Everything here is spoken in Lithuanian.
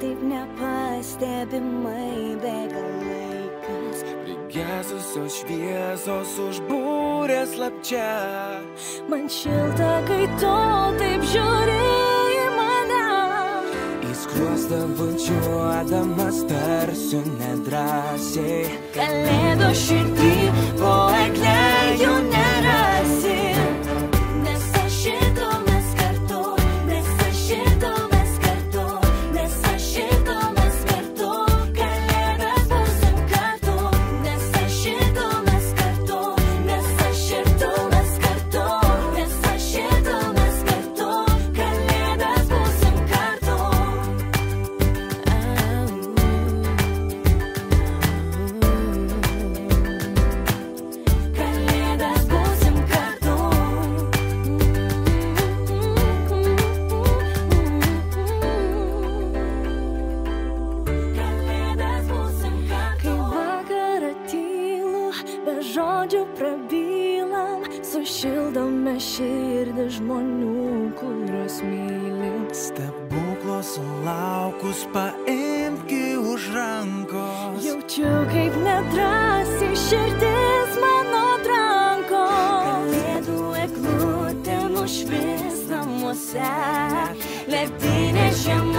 šitaip nepastebimai bėga laikas. Prigesusios šviesos užbūrė slapčia. Man šilta, kai tu taip žiūri į mane. Įskruostą bučiuodamas tarsiu nedrasiai. Kalėdo širdį žodžių prabylam, sušildome širdį žmonių, kuriuos mylim. Stebuklo sulaukus paimki už rankos. Jaučiu, kaip nedrasiai širdis mano tranko. Kalėdų eglutė nušvis namuose, ledinė žiema.